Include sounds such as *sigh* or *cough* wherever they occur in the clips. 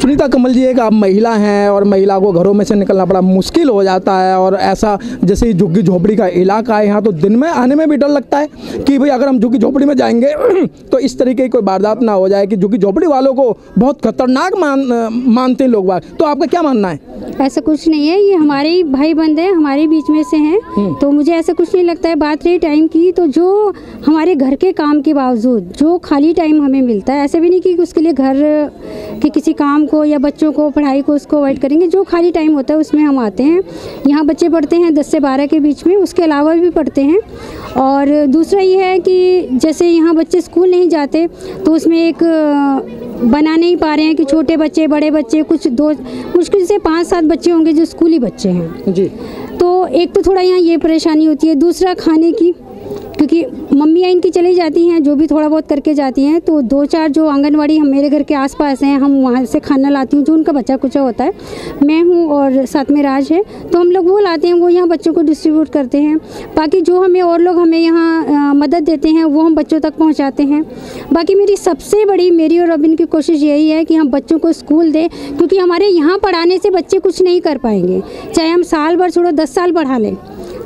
सुनीता कमल जी एक आप महिला हैं और महिला को घरों में से निकलना बड़ा मुश्किल हो जाता है और ऐसा जैसे ही झुग्गी झोपड़ी का इलाका है यहाँ तो दिन में आने में भी डर लगता है कि भाई अगर हम झुग्गी झोपड़ी में जाएँगे *clears throat* तो इस तरीके की कोई वारदात ना हो जाए कि झुग्गी झोपड़ी वालों को बहुत खतरनाक मान मानते हैं लोग बाग। तो आपका क्या मानना है? ऐसा कुछ नहीं है ये हमारे भाई बंद है हमारे बीच में से हैं। तो मुझे ऐसा कुछ नहीं लगता है बात रही टाइम की तो जो हमारे घर के काम के बावजूद जो खाली टाइम हमें मिलता है ऐसे भी नहीं कि उसके लिए घर के किसी काम को या बच्चों को पढ़ाई को उसको अवॉइड करेंगे। जो खाली टाइम होता है उसमें हम आते हैं। यहाँ बच्चे पढ़ते हैं दस से बारह के बीच में उसके अलावा भी पढ़ते हैं। और दूसरा ये है कि जैसे यहाँ बच्चे स्कूल नहीं जाते तो उसमें एक बना नहीं पा रहे हैं कि छोटे बच्चे बड़े बच्चे कुछ दो मुश्किल से पाँच सात बच्चे होंगे जो स्कूली बच्चे हैं। जी। तो एक तो थोड़ा यहाँ ये परेशानी होती है। दूसरा खाने की क्योंकि मम्मियाँ इनकी चली जाती हैं, जो भी थोड़ा बहुत करके जाती हैं तो दो चार जो आंगनवाड़ी हम मेरे घर के आसपास हैं, हम वहाँ से खाना लाती हूँ, जो उनका बच्चा कुचा होता है। मैं हूँ और साथ में राज है तो हम लोग वो लाते हैं, वो यहाँ बच्चों को डिस्ट्रीब्यूट करते हैं। बाकी जो हमें और लोग हमें यहाँ मदद देते हैं, वो हम बच्चों तक पहुँचाते हैं। बाकी मेरी सबसे बड़ी, मेरी और रबिन की कोशिश यही है कि हम बच्चों को स्कूल दें, क्योंकि हमारे यहाँ पढ़ाने से बच्चे कुछ नहीं कर पाएँगे। चाहे हम साल भर छोड़ो, दस साल पढ़ा लें।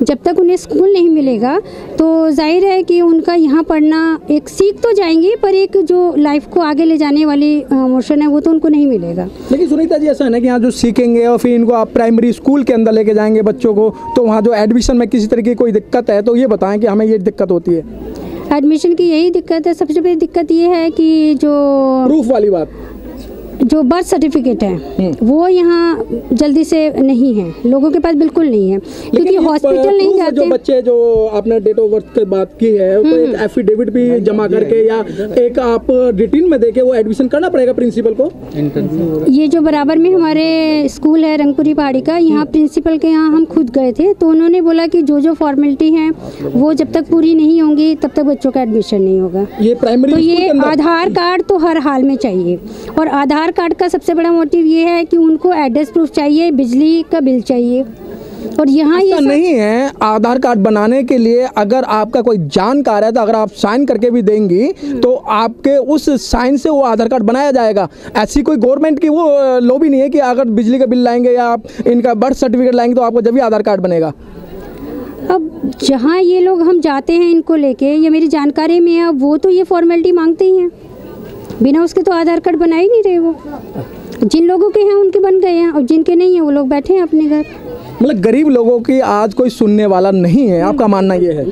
जब तक उन्हें स्कूल नहीं मिलेगा तो ज़ाहिर है कि उनका यहाँ पढ़ना एक सीख तो जाएँगे पर एक जो लाइफ को आगे ले जाने वाली मोशन है वो तो उनको नहीं मिलेगा। लेकिन सुनीता जी ऐसा है ना कि यहाँ जो सीखेंगे और फिर इनको आप प्राइमरी स्कूल के अंदर लेके जाएँगे बच्चों को तो वहाँ जो एडमिशन में किसी तरीके की कोई दिक्कत है तो ये बताएँ कि हमें ये दिक्कत होती है। एडमिशन की यही दिक्कत है। सबसे बड़ी दिक्कत ये है कि जो प्रूफ वाली बात। जो बर्थ सर्टिफिकेट है वो यहाँ जल्दी से नहीं है। लोगों के पास बिल्कुल नहीं है। क्योंकि हॉस्पिटल नहीं जाते। जो बच्चे जो आपने डेट ऑफ़ बर्थ की बात की है तो एक एफिडेविट भी जमा करके या एक आप रिटिन में देके वो एडमिशन करना पड़ेगा प्रिंसिपल को? ये जो बराबर में हमारे स्कूल है रंगपुरी पहाड़ी का यहाँ प्रिंसिपल के यहाँ हम खुद गए थे तो उन्होंने बोला कि जो जो फॉर्मेलिटी है वो जब तक पूरी नहीं होंगी तब तक बच्चों का एडमिशन नहीं होगा। ये प्राइमरी तो ये आधार कार्ड तो हर हाल में चाहिए। और आधार कार्ड का सबसे बड़ा मोटिव ये है कि उनको एड्रेस प्रूफ चाहिए बिजली का बिल चाहिए। और यहाँ ये नहीं है आधार कार्ड बनाने के लिए अगर आपका कोई जानकार है तो अगर आप साइन करके भी देंगी तो आपके उस साइन से वो आधार कार्ड बनाया जाएगा। ऐसी कोई गवर्नमेंट की वो लो भी नहीं है कि अगर बिजली का बिल लाएँगे या आप इनका बर्थ सर्टिफिकेट लाएँगे तो आपको जब भी आधार कार्ड बनेगा। अब जहाँ ये लोग हम जाते हैं इनको लेके या मेरी जानकारी में है वो तो ये फॉर्मेलिटी मांगते ही हैं। बिना उसके तो आधार कार्ड बना ही नहीं रहे वो। जिन लोगों के हैं उनके बन गए हैं और जिनके नहीं हैं वो लोग बैठे हैं अपने घर। मतलब गरीब लोगों की आज कोई सुनने वाला नहीं है। आपका मानना ये है?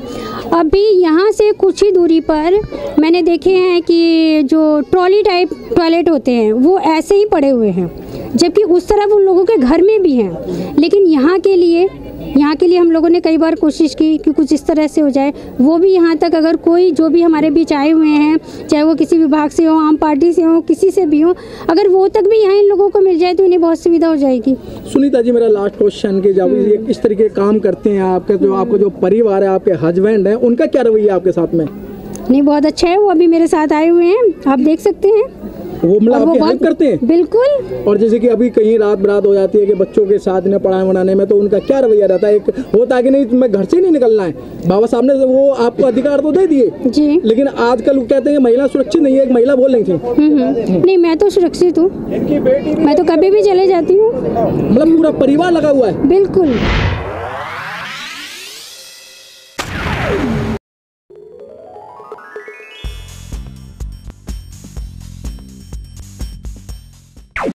अभी यहाँ से कुछ ही दूरी पर मैंने देखे हैं कि जो ट्रॉली टाइप टॉयलेट होते हैं वो ऐसे ही पड़े हुए हैं। जबकि उस तरफ़ उन लोगों के घर में भी हैं। लेकिन यहाँ के लिए यहाँ के लिए हम लोगों ने कई बार कोशिश की कि कुछ इस तरह से हो जाए। वो भी यहाँ तक अगर कोई जो भी हमारे बीच आए हुए हैं चाहे वो किसी विभाग से हो आम पार्टी से हो किसी से भी हो अगर वो तक भी यहाँ इन लोगों को मिल जाए तो इन्हें बहुत सुविधा हो जाएगी। सुनीता जी मेरा लास्ट क्वेश्चन कि जब ये इस तरीके काम करते हैं आपके जो आपका जो परिवार है आपके हस्बैंड है उनका क्या रवैया आपके साथ में? नहीं बहुत अच्छा है वो अभी मेरे साथ आए हुए हैं। आप देख सकते हैं। वो मतलब आपकी हेल्प करते हैं? बिल्कुल। और जैसे कि अभी कहीं रात बरात हो जाती है कि बच्चों के साथ इन्हें पढ़ाने बनाने में तो उनका क्या रवैया रहता है? एक होता है कि नहीं मैं घर से नहीं निकलना है। बाबा साहब ने वो आपको अधिकार तो दे दिए। जी। लेकिन आजकल कहते हैं महिला सुरक्षित नहीं है एक महिला बोल रही थी। नहीं मैं तो सुरक्षित हूँ। मैं तो कभी भी चले जाती हूँ। मतलब पूरा परिवार लगा हुआ है। बिल्कुल।